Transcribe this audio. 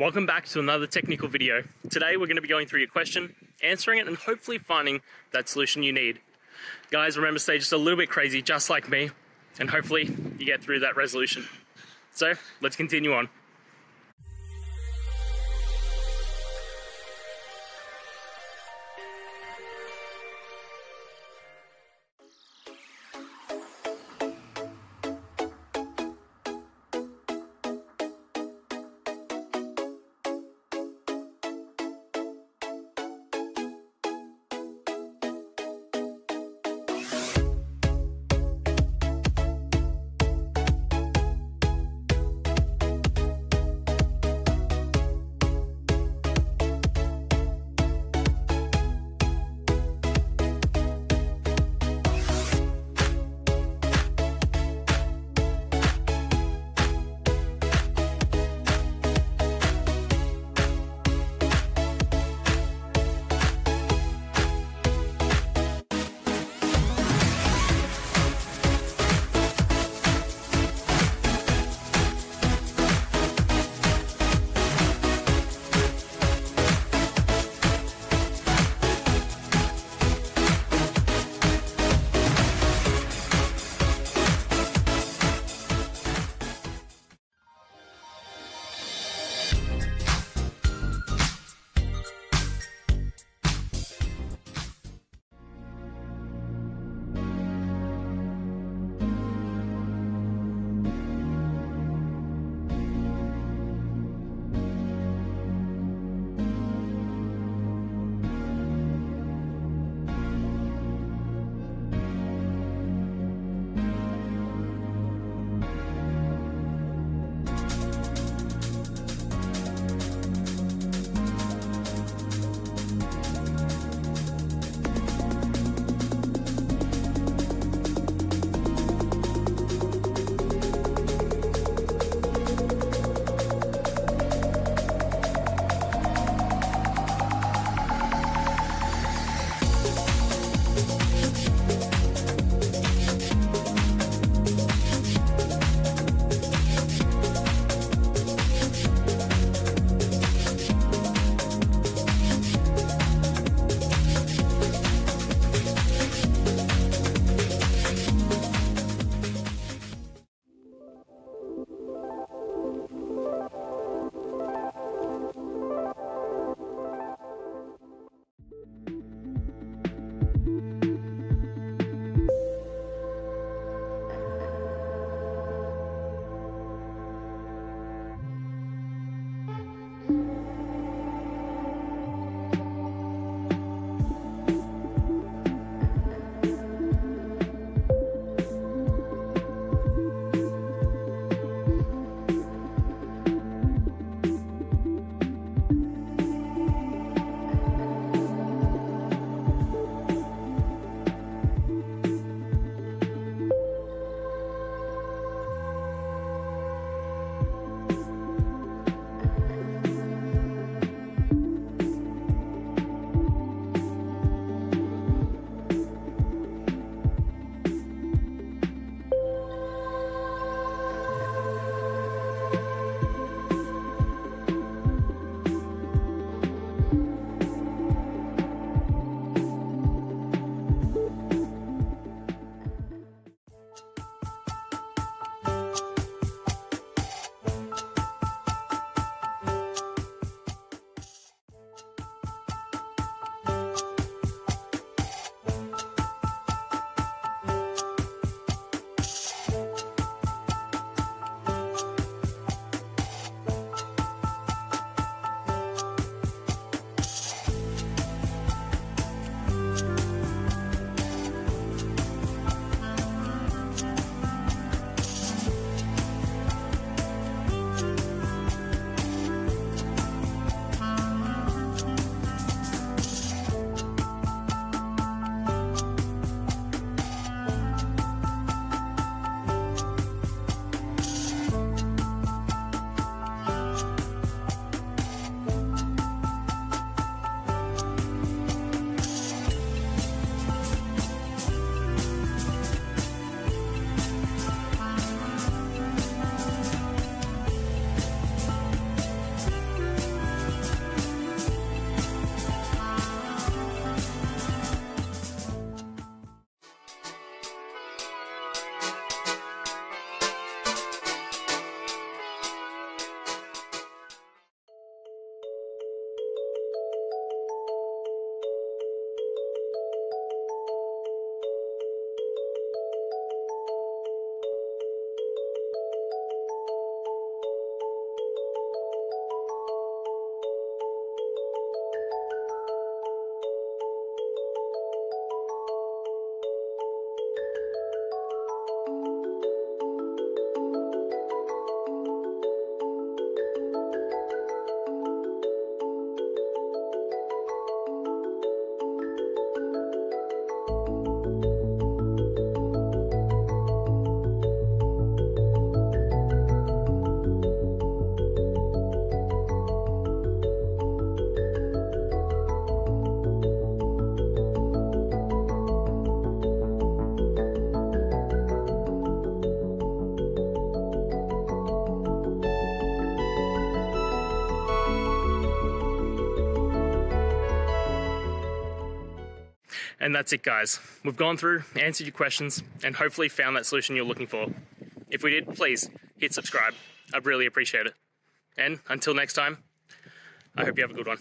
Welcome back to another technical video. Today we're going to be going through your question, answering it, and hopefully finding that solution you need. Guys, remember stay just a little bit crazy, just like me, and hopefully you get through that resolution. So let's continue on. And that's it, guys. We've gone through, answered your questions, and hopefully found that solution you're looking for. If we did, please hit subscribe. I'd really appreciate it. And until next time, I hope you have a good one.